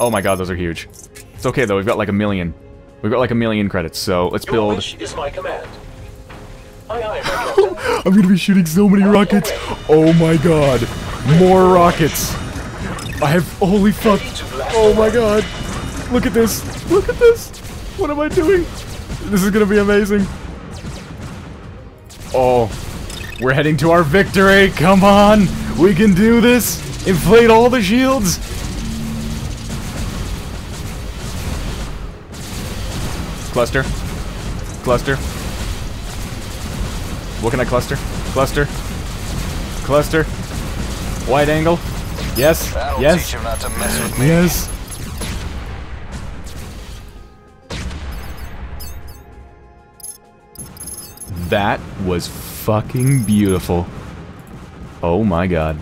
Oh my god, those are huge. It's okay though, we've got like a million. We've got like a million credits, so let's Your build... is my command. Aye, aye. I'm gonna be shooting so many rockets! Oh my god! More rockets! I have... Holy fuck! Oh my god! Look at this! Look at this! What am I doing? This is gonna be amazing. Oh. We're heading to our victory! Come on! We can do this! Inflate all the shields! Cluster. Cluster. What can I cluster? Cluster. Cluster. Wide angle. Yes. That'll yes. teach him not to mess with me. Yes. That was fucking beautiful. Oh my god.